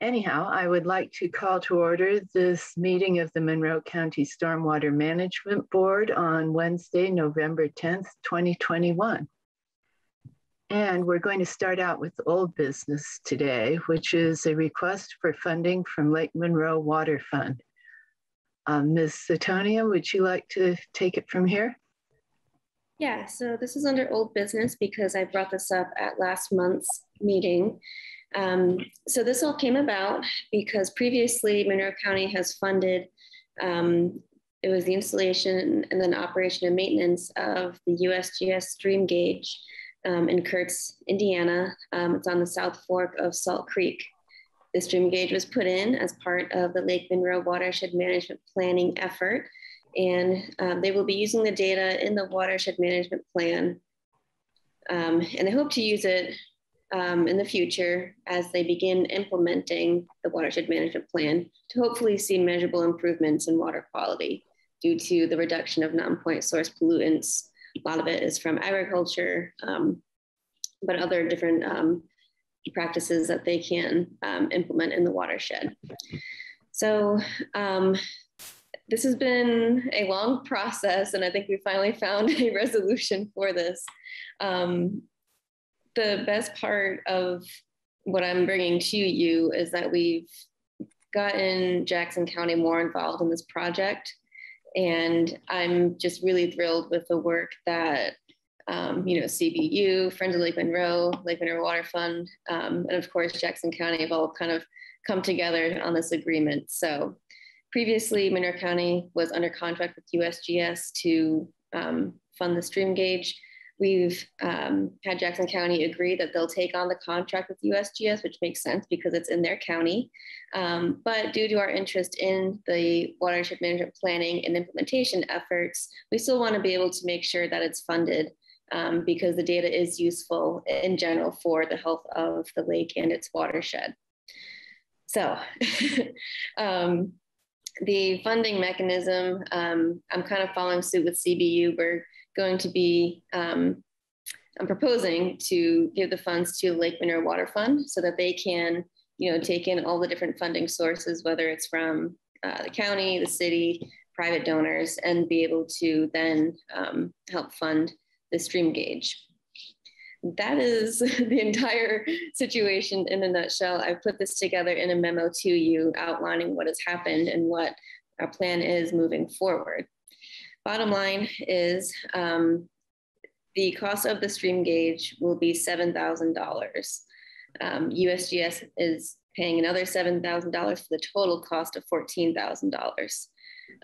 anyhow, I would like to call to order this meeting of the Monroe County Stormwater Management Board on Wednesday, November 10th, 2021. And we're going to start out with old business today, which is a request for funding from Lake Monroe Water Fund. Um, Ms. Thetonia, would you like to take it from here? Yeah, so this is under old business because I brought this up at last month's meeting. Um, so this all came about because previously Monroe County has funded, um, it was the installation and then operation and maintenance of the USGS stream gauge um, in Kurtz, Indiana. Um, it's on the South Fork of Salt Creek. The stream gauge was put in as part of the Lake Monroe Watershed Management Planning effort. And um, they will be using the data in the watershed management plan. Um, and they hope to use it um, in the future as they begin implementing the watershed management plan to hopefully see measurable improvements in water quality due to the reduction of non-point source pollutants. A lot of it is from agriculture, um, but other different um, practices that they can um, implement in the watershed. So um, this has been a long process, and I think we finally found a resolution for this. Um, the best part of what I'm bringing to you is that we've gotten Jackson County more involved in this project. And I'm just really thrilled with the work that, um, you know, CBU, Friends of Lake Monroe, Lake Monroe Water Fund, um, and of course, Jackson County have all kind of come together on this agreement. So previously, Monroe County was under contract with USGS to um, fund the stream gauge. We've um, had Jackson County agree that they'll take on the contract with USGS, which makes sense because it's in their county. Um, but due to our interest in the watershed management planning and implementation efforts, we still want to be able to make sure that it's funded um, because the data is useful in general for the health of the lake and its watershed. So um, the funding mechanism, um, I'm kind of following suit with CBU. We're going to be, um, I'm proposing to give the funds to Lake Monroe Water Fund so that they can, you know, take in all the different funding sources, whether it's from uh, the county, the city, private donors, and be able to then um, help fund the stream gauge. That is the entire situation in a nutshell. I've put this together in a memo to you outlining what has happened and what our plan is moving forward. Bottom line is um, the cost of the stream gauge will be $7,000. Um, USGS is paying another $7,000 for the total cost of $14,000.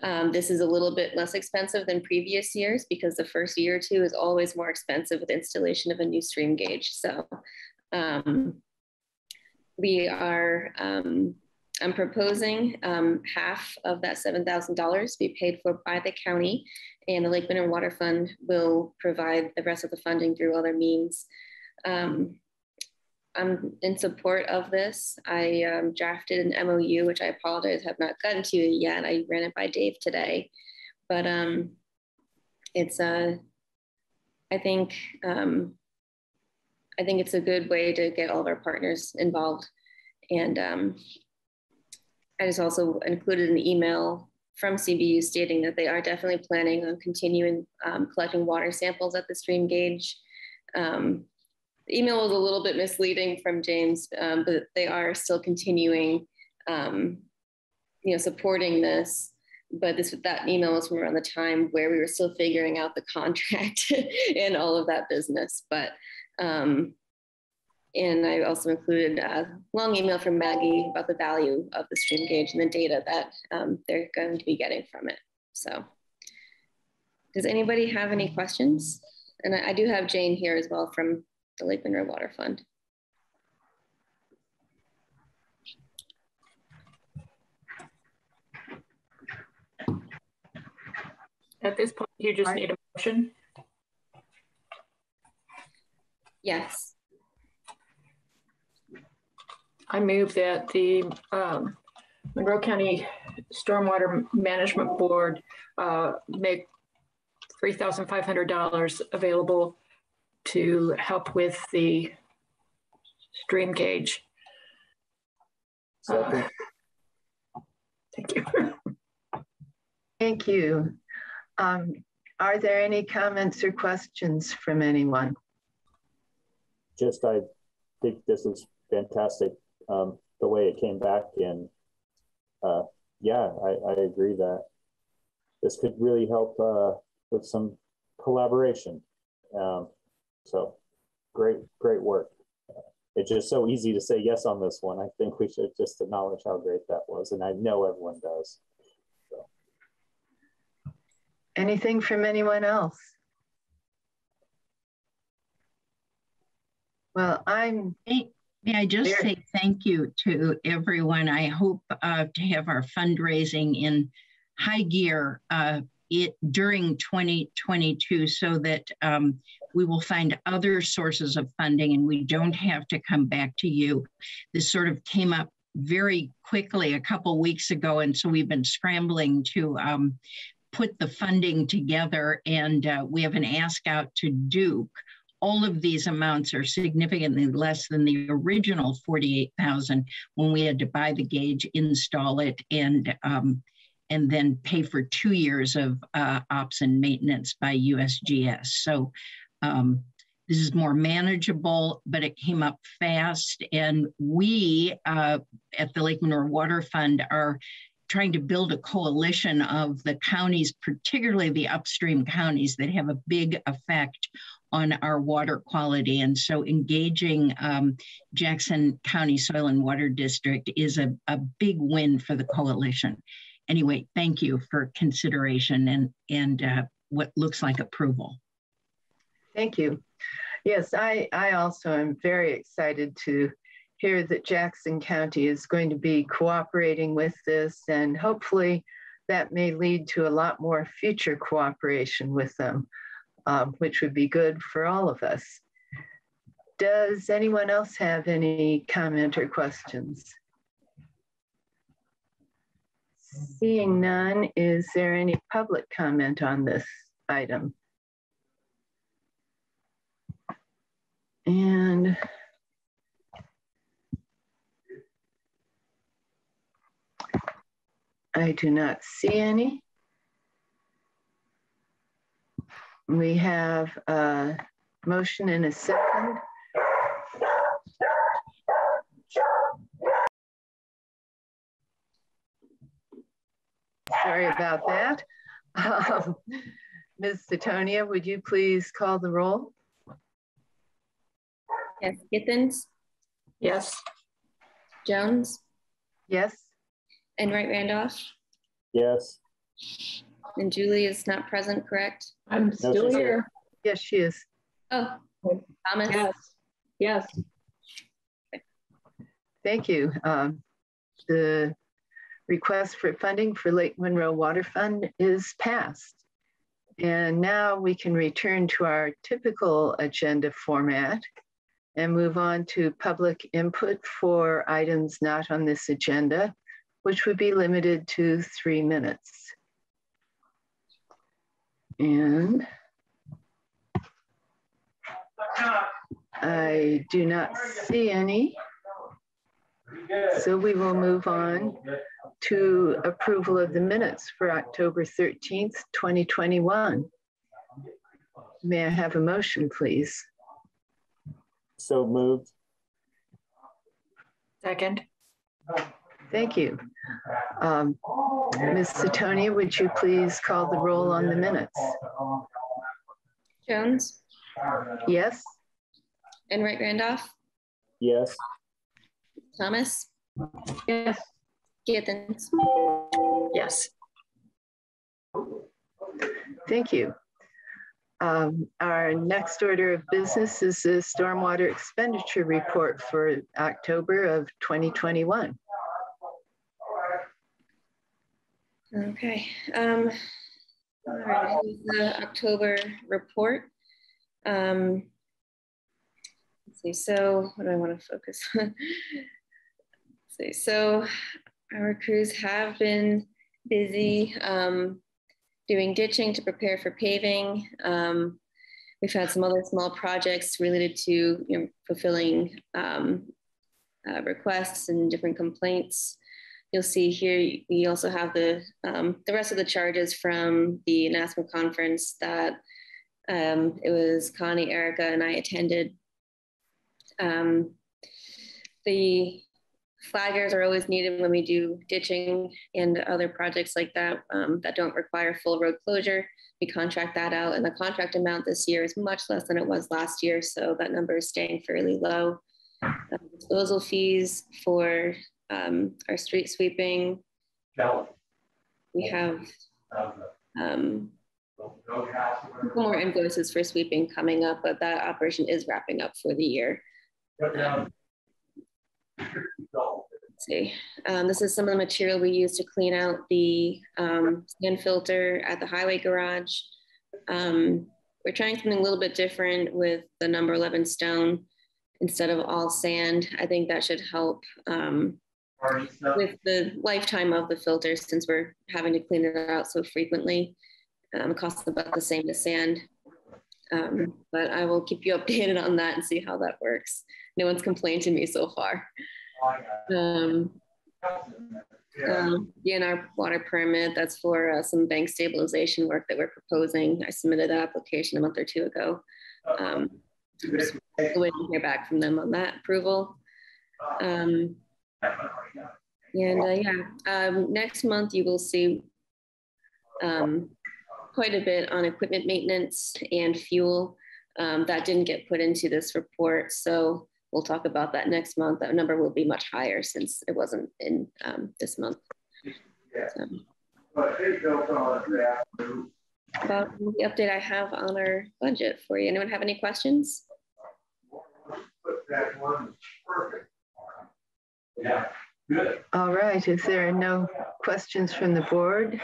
Um, this is a little bit less expensive than previous years because the first year or two is always more expensive with installation of a new stream gauge. So um, we are um, I'm proposing um, half of that $7,000 be paid for by the county, and the Lake Monroe Water Fund will provide the rest of the funding through other means. Um, I'm in support of this. I um, drafted an MOU, which I apologize have not gotten to yet. I ran it by Dave today, but um, it's a. Uh, I think um, I think it's a good way to get all of our partners involved, and um, I just also included an email from CBU stating that they are definitely planning on continuing um, collecting water samples at the stream gauge. Um, the email was a little bit misleading from James, um, but they are still continuing, um, you know, supporting this. But this that email was from around the time where we were still figuring out the contract and all of that business. But um, and I also included a long email from Maggie about the value of the stream gauge and the data that um, they're going to be getting from it. So does anybody have any questions? And I, I do have Jane here as well from the Lake Monroe Water Fund. At this point, you just need a motion? Yes. I move that the um, Monroe County Stormwater Management Board uh, make $3,500 available to help with the stream gauge. Second. Thank you. Thank you. Um, are there any comments or questions from anyone? Just, I think this is fantastic, um, the way it came back. And uh, yeah, I, I agree that this could really help uh, with some collaboration. Um, so great, great work. It's just so easy to say yes on this one. I think we should just acknowledge how great that was. And I know everyone does. So. Anything from anyone else? Well, I'm. May I just say thank you to everyone. I hope uh, to have our fundraising in high gear uh, it during 2022 so that um, we will find other sources of funding and we don't have to come back to you. This sort of came up very quickly a couple weeks ago, and so we've been scrambling to um, put the funding together, and uh, we have an ask out to Duke. All of these amounts are significantly less than the original 48,000 when we had to buy the gauge, install it, and um, and then pay for two years of uh, ops and maintenance by USGS. So um, this is more manageable, but it came up fast. And we uh, at the Lake Monroe Water Fund are trying to build a coalition of the counties, particularly the upstream counties that have a big effect on our water quality. And so engaging um, Jackson County Soil and Water District is a, a big win for the coalition. Anyway, thank you for consideration and, and uh, what looks like approval. Thank you. Yes, I, I also am very excited to hear that Jackson County is going to be cooperating with this and hopefully that may lead to a lot more future cooperation with them, um, which would be good for all of us. Does anyone else have any comment or questions? Seeing none, is there any public comment on this item? And I do not see any. We have a motion and a second. Sorry about that. Um, Ms. Thetonia, would you please call the roll? Yes, Githens? Yes. Jones? Yes. And Enright Randolph? Yes. And Julie is not present, correct? I'm still she's here. here. Yes, she is. Oh, Thomas? Yes. Yes. Thank you. Um, the request for funding for Lake Monroe Water Fund is passed. And now we can return to our typical agenda format and move on to public input for items not on this agenda, which would be limited to three minutes. And I do not see any. So we will move on to approval of the minutes for October 13th, 2021. May I have a motion, please? So moved. Second. Thank you. Um, Ms. Thetonia, would you please call the roll on the minutes? Jones? Yes? Enright Randolph? Yes. Thomas? Yes. Githens? Yes. Thank you. Um, our next order of business is the stormwater expenditure report for October of 2021. Okay. Um, all right, the October report. Um, let's see, so what do I want to focus on? let's see, so our crews have been busy um, doing ditching to prepare for paving. Um, we've had some other small projects related to you know, fulfilling um, uh, requests and different complaints. You'll see here, we also have the, um, the rest of the charges from the NASMA conference that um, it was Connie, Erica, and I attended. Um, the flaggers are always needed when we do ditching and other projects like that um, that don't require full road closure. We contract that out, and the contract amount this year is much less than it was last year, so that number is staying fairly low. Um, disposal fees for um, our street sweeping. We have um, more invoices for sweeping coming up, but that operation is wrapping up for the year. Um, let's see. Um, this is some of the material we use to clean out the um, sand filter at the highway garage. Um, we're trying something a little bit different with the number 11 stone instead of all sand. I think that should help um, with the lifetime of the filter since we're having to clean it out so frequently. Um, it costs about the same as sand. Um, but I will keep you updated on that and see how that works. No one's complained to me so far. Um, um, DNR water permit, that's for uh, some bank stabilization work that we're proposing. I submitted that application a month or two ago. Um, just waiting to hear back from them on that approval. Um, and uh, yeah, um, next month you will see um, quite a bit on equipment maintenance and fuel. Um, that didn't get put into this report. So we'll talk about that next month. That number will be much higher since it wasn't in um, this month. So. About the update I have on our budget for you. Anyone have any questions? Yeah, good. All right, if there are no questions from the board,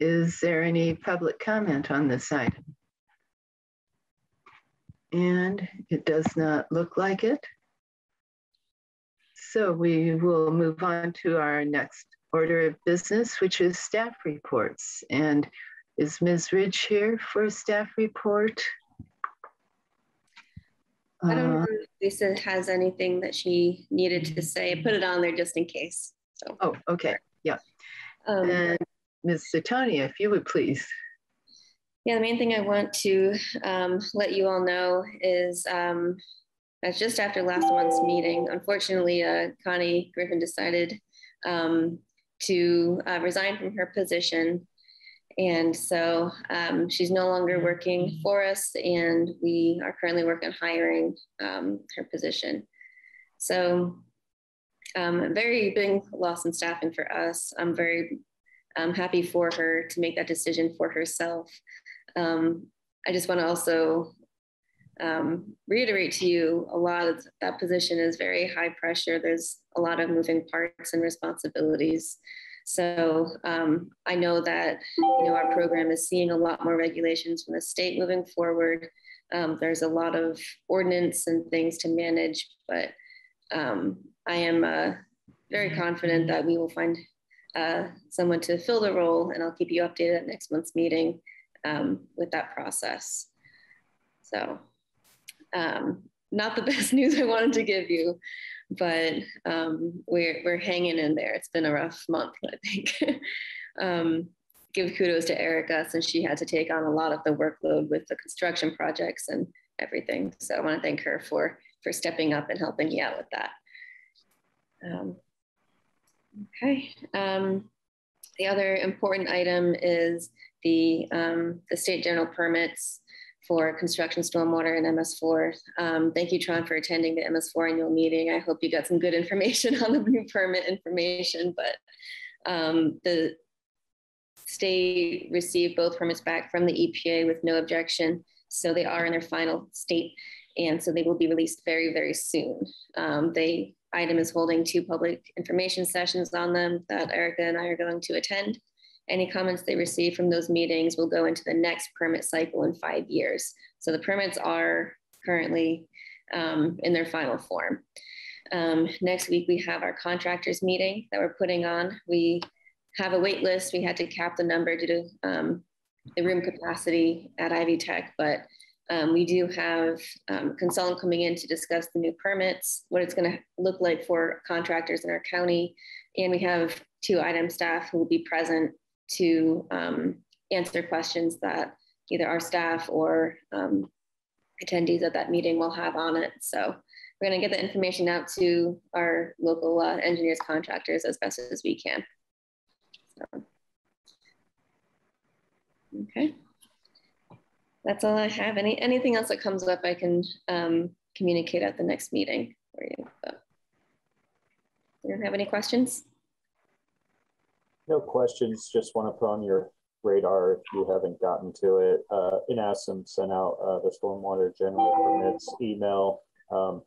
is there any public comment on this item? And it does not look like it. So we will move on to our next order of business, which is staff reports. And is Ms. Ridge here for a staff report? I don't uh, know if Lisa has anything that she needed to say. I put it on there just in case. So. Oh, okay. Yeah. Um, and Ms. If you would please. Yeah, the main thing I want to um, let you all know is um, that's just after last month's meeting. Unfortunately, uh, Connie Griffin decided um, to uh, resign from her position. And so um, she's no longer working for us, and we are currently working on hiring um, her position. So, um, very big loss in staffing for us. I'm very I'm happy for her to make that decision for herself. Um, I just want to also um, reiterate to you a lot of that position is very high pressure. There's a lot of moving parts and responsibilities. So um, I know that you know our program is seeing a lot more regulations from the state moving forward. Um, there's a lot of ordinance and things to manage, but um, I am uh, very confident that we will find uh, someone to fill the role, and I'll keep you updated at next month's meeting um, with that process. So, um, not the best news I wanted to give you, but um, we're we're hanging in there. It's been a rough month, I think. Um, give kudos to Erica since she had to take on a lot of the workload with the construction projects and everything. So I want to thank her for for stepping up and helping me out with that. Um, Okay. Um, the other important item is the, um, the state general permits for construction, stormwater, and MS4. Um, thank you, Trohn, for attending the MS4 annual meeting. I hope you got some good information on the new permit information, but um, the state received both permits back from the EPA with no objection. So they are in their final state. And so they will be released very, very soon. Um, IDEM is holding two public information sessions on them that Erica and I are going to attend. Any comments they receive from those meetings will go into the next permit cycle in five years. So the permits are currently um, in their final form. Um, next week, we have our contractors meeting that we're putting on. We have a wait list. We had to cap the number due to um, the room capacity at Ivy Tech, but Um, we do have um, consultant coming in to discuss the new permits, what it's going to look like for contractors in our county. And we have two IDEM staff who will be present to um, answer questions that either our staff or um, attendees at that meeting will have on it. So we're going to get the information out to our local uh, engineers contractors as best as we can. So, okay. That's all I have. Any anything else that comes up, I can um, communicate at the next meeting for you. But you don't have any questions? No questions. Just want to put on your radar if you haven't gotten to it. Uh, INASM sent out uh, the stormwater general permits email. Um,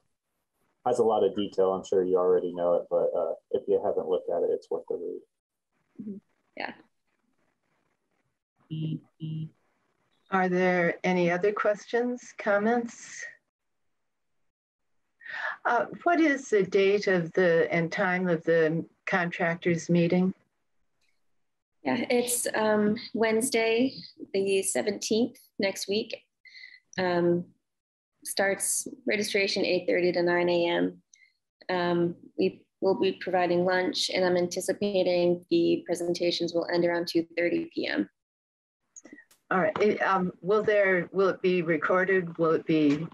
has a lot of detail. I'm sure you already know it, but uh, if you haven't looked at it, it's worth a read. Mm -hmm. Yeah. Are there any other questions, comments? Uh, what is the date of the and time of the contractors meeting? Yeah, it's um, Wednesday, the 17th next week. Um, starts registration 8.30 to 9 a.m. Um, we will be providing lunch and I'm anticipating the presentations will end around 2.30 p.m. All right, it, um, will there, will it be recorded? Will it be?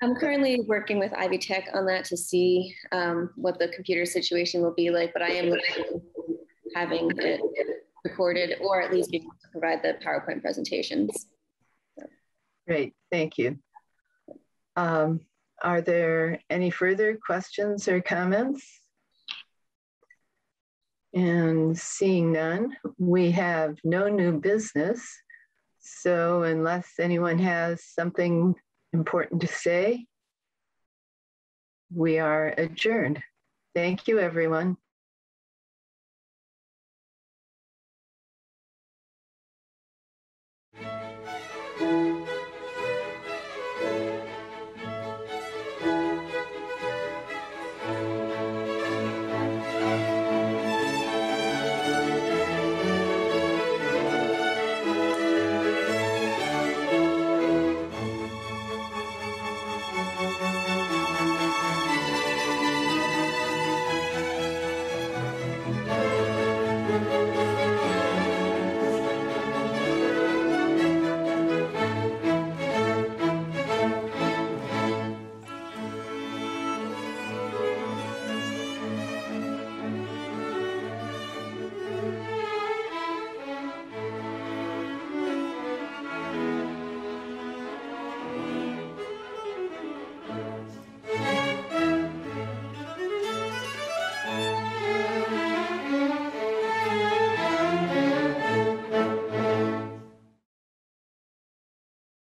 I'm currently working with Ivy Tech on that to see um, what the computer situation will be like, but I am looking having it recorded or at least be able to provide the PowerPoint presentations. Great, thank you. Um, are there any further questions or comments? And seeing none, we have no new business. So unless anyone has something important to say, we are adjourned. Thank you, everyone.